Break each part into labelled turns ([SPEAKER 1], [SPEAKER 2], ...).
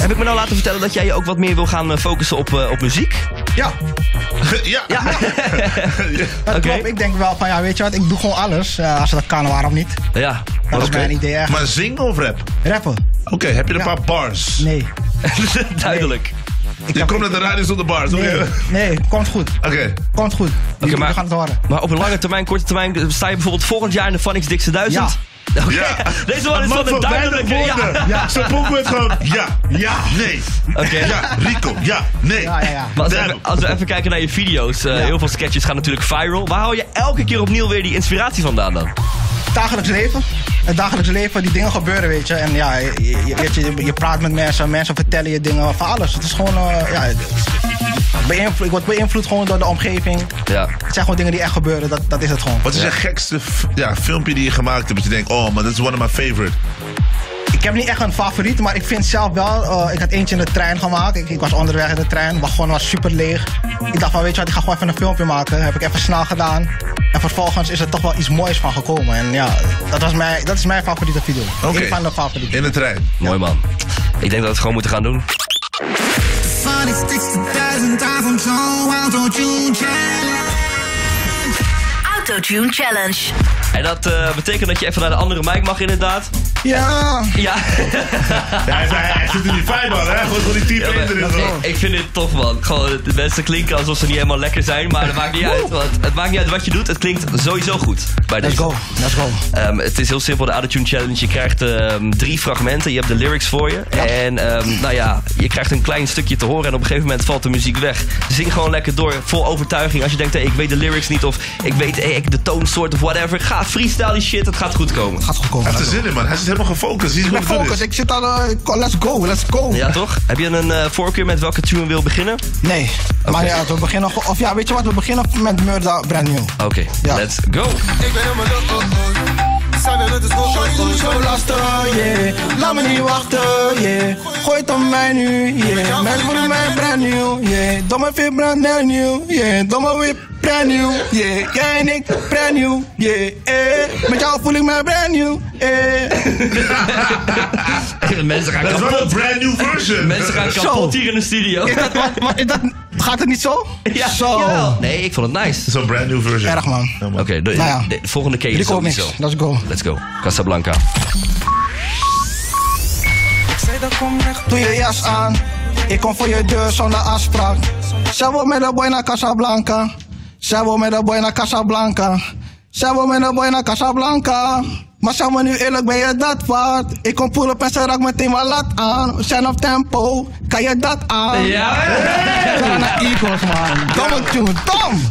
[SPEAKER 1] Heb ik me nou laten vertellen dat jij je ook wat meer wil gaan eh, focussen op, eh, op muziek?
[SPEAKER 2] Ja,
[SPEAKER 3] ja.
[SPEAKER 1] Ja.
[SPEAKER 2] dat
[SPEAKER 1] Oké.
[SPEAKER 2] klopt. Ik denk wel van, ja, weet je wat, ik doe gewoon alles. Eh, als dat kan, waarom niet?
[SPEAKER 1] Ja.
[SPEAKER 2] Dat is
[SPEAKER 3] Oké.
[SPEAKER 2] mijn idee echt.
[SPEAKER 3] Maar zingen of rap?
[SPEAKER 2] Rappen?
[SPEAKER 3] Oké, heb je een
[SPEAKER 2] Ja.
[SPEAKER 3] paar bars?
[SPEAKER 2] Nee.
[SPEAKER 1] Duidelijk.
[SPEAKER 3] Je komt naar de radio zonder bars, oké?
[SPEAKER 2] Nee, nee, komt goed.
[SPEAKER 3] Oké.
[SPEAKER 2] Komt goed.
[SPEAKER 1] Maar-
[SPEAKER 2] gaan het horen.
[SPEAKER 1] Maar op een lange termijn, korte termijn, sta je bijvoorbeeld volgend jaar in de Phonics Dikste Duizend?
[SPEAKER 3] Ja.
[SPEAKER 1] Deze man is van
[SPEAKER 3] weinig
[SPEAKER 1] duidelijke...
[SPEAKER 3] woorden.
[SPEAKER 1] Ja.
[SPEAKER 3] Zijn werd gewoon ja, ja, nee.
[SPEAKER 1] Oké.
[SPEAKER 3] Ja, Rico, ja, nee.
[SPEAKER 2] Ja, ja, ja.
[SPEAKER 1] Maar als we, even, als we even kijken naar je video's, eh,
[SPEAKER 2] Ja.
[SPEAKER 1] heel veel sketches gaan natuurlijk viral. Waar haal je elke keer opnieuw weer die inspiratie vandaan dan?
[SPEAKER 2] dagelijks leven. Het dagelijks leven, die dingen gebeuren, weet je. En ja, je, je, je praat met mensen, mensen vertellen je dingen van alles. Het is gewoon, eh, ja, beïnvloed, ik word beïnvloed gewoon door de omgeving.
[SPEAKER 1] Ja.
[SPEAKER 2] Het zijn gewoon dingen die echt gebeuren, dat, dat is het gewoon.
[SPEAKER 3] Wat is je gekste f- ja, filmpje die je gemaakt hebt? Dat je denkt, oh man, dat is one of my favorite.
[SPEAKER 2] Ik heb niet echt een favoriet, maar ik vind zelf wel, eh, ik had eentje in de trein gemaakt. Ik, ik was onderweg in de trein, de wagon was super leeg. Ik dacht van, weet je wat, ik ga gewoon even een filmpje maken. Heb ik even snel gedaan. En vervolgens is er toch wel iets moois van gekomen. En ja, dat, was mijn, dat is mijn favoriete video.
[SPEAKER 3] Oké.
[SPEAKER 2] Een van de favorieten.
[SPEAKER 3] In de trein.
[SPEAKER 1] Mooi man. Ik denk dat we het gewoon moeten gaan doen.
[SPEAKER 4] Phonics 60,000 avond zo autotune challenge.
[SPEAKER 5] Autotune Challenge.
[SPEAKER 1] En dat eh, betekent dat je even naar de andere mic mag inderdaad.
[SPEAKER 2] Ja,
[SPEAKER 1] Ja.
[SPEAKER 3] Ja, hij, hij, hij zit in die vibe man, hè? Gewoon die type
[SPEAKER 1] Ja, maar-
[SPEAKER 3] erin.
[SPEAKER 1] ik, ik vind dit tof man. Gewoon, de mensen klinken alsof ze niet helemaal lekker zijn, maar dat maakt niet uit. Want het maakt niet uit wat je doet, het klinkt sowieso goed. Bij
[SPEAKER 2] let's
[SPEAKER 1] deze.
[SPEAKER 2] go, let's go.
[SPEAKER 1] Ehm, het is heel simpel, de Autotune Challenge. Je krijgt ehm, drie fragmenten, je hebt de lyrics voor je. En ehm, nou ja, je krijgt een klein stukje te horen en op een gegeven moment valt de muziek weg. Zing gewoon lekker door, vol overtuiging. Als je denkt, hey, ik weet de lyrics niet of ik weet hey, ik de toonsoort of whatever. Ga freestyle die shit, het gaat goed komen.
[SPEAKER 2] Gaat goed komen.
[SPEAKER 3] Hij heeft er zin in man, hij zit helemaal gefocust. Hij is
[SPEAKER 2] Ik
[SPEAKER 3] goed is.
[SPEAKER 2] ik zit al, eh, let's go, let's go.
[SPEAKER 1] Ja toch? Heb je een eh, voorkeur met welke tune wil beginnen?
[SPEAKER 2] Nee, maar ja, we beginnen, of ja, weet je wat, we beginnen met Murda brand new.
[SPEAKER 1] Oké,
[SPEAKER 2] Ja.
[SPEAKER 1] let's go.
[SPEAKER 6] Ik ben helemaal. Zijn er als nog,
[SPEAKER 2] Shorty doe zo lastig, yeah. Laat me niet wachten, yeah. Gooi het om mij nu, yeah. Mensen voelen mij brand new, yeah. Domme fit brand new, yeah. Domme whip brand new, yeah. Jij en ik brand new, yeah. Eh. Met jou voel ik mij brand new, eh.
[SPEAKER 1] Mensen gaan
[SPEAKER 3] Dat is wel
[SPEAKER 1] kapot.
[SPEAKER 3] een brand new version.
[SPEAKER 1] Mensen gaan
[SPEAKER 2] Zo.
[SPEAKER 1] kapot hier in de studio.
[SPEAKER 2] Is dat, wat, wat, is dat, gaat het niet zo?
[SPEAKER 1] Ja,
[SPEAKER 2] Zo.
[SPEAKER 1] jawel. Nee, ik vond het nice.
[SPEAKER 3] Zo'n brand new version.
[SPEAKER 2] Erg, man.
[SPEAKER 3] Ja.
[SPEAKER 1] Oké, de,
[SPEAKER 2] Nou ja.
[SPEAKER 1] de volgende keer is sowieso.
[SPEAKER 2] let's go.
[SPEAKER 1] Let's go. Casablanca.
[SPEAKER 2] Doe je jas aan. Ik kom voor je deur zonder afspraak. Zij wil met de boy naar Casablanca. Zij wil met de boy naar Casablanca. Zij wil met de boy naar Casablanca. Maar zeg maar nu eerlijk, ben je dat waard? Ik kom pull op en ze raakt meteen wat lat aan. We zijn op tempo, kan je dat aan?
[SPEAKER 1] Ja,
[SPEAKER 2] Ga naar Eagles, man. Domme tune, dom!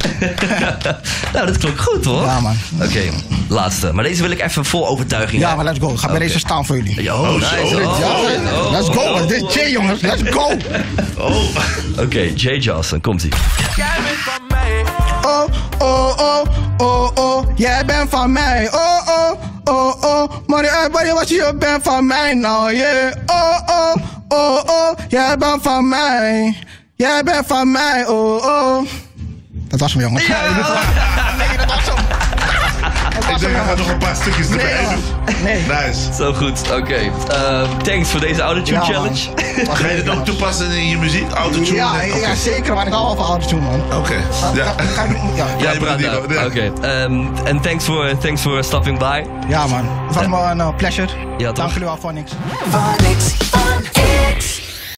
[SPEAKER 1] nou, dat klonk goed hoor.
[SPEAKER 2] Ja, man.
[SPEAKER 1] Oké, laatste. Maar deze wil ik even vol overtuiging.
[SPEAKER 2] Ja, maar let's go. Ga bij deze staan voor jullie.
[SPEAKER 1] Yo, nice.
[SPEAKER 3] zo.
[SPEAKER 1] Oh, oh,
[SPEAKER 2] let's go.
[SPEAKER 1] oh,
[SPEAKER 2] Dit is Jay, jongens. Let's go.
[SPEAKER 1] Oké, Jay Johnson, komt ie.
[SPEAKER 2] Oh, oh, oh, oh, oh, jij bent van mij. Oh, oh, oh, oh, maar niet uit wanneer was je bent van mij nou, yeah. Oh, oh, oh, oh, jij bent van mij. Jij bent van mij, oh, oh. Dat was hem, jongens. Nee, dat was hem.
[SPEAKER 3] Ik denk,
[SPEAKER 2] hem,
[SPEAKER 3] hij gaat nog een paar stukjes
[SPEAKER 2] Nee,
[SPEAKER 3] erbij doen.
[SPEAKER 2] Nee.
[SPEAKER 3] Nice.
[SPEAKER 1] Zo goed, oké. Ehm, thanks voor deze Autotune
[SPEAKER 2] Ja, man.
[SPEAKER 1] Challenge.
[SPEAKER 3] Ga je dit ook toepassen in je muziek? Autotune?
[SPEAKER 2] Ja,
[SPEAKER 3] Oké.
[SPEAKER 2] ja, zeker, maar ik hou wel van autotune, man.
[SPEAKER 3] Oké. Ja.
[SPEAKER 2] Ga ik- Ja,
[SPEAKER 1] Ja,
[SPEAKER 3] Ja,
[SPEAKER 1] je praat daar.
[SPEAKER 3] ja.
[SPEAKER 1] Oké. ehm, En thanks for, thanks for stopping by.
[SPEAKER 2] ja, man. Het was me een pleasure.
[SPEAKER 1] Ja, toch?
[SPEAKER 2] Dank jullie wel voor niks.
[SPEAKER 5] Phonics,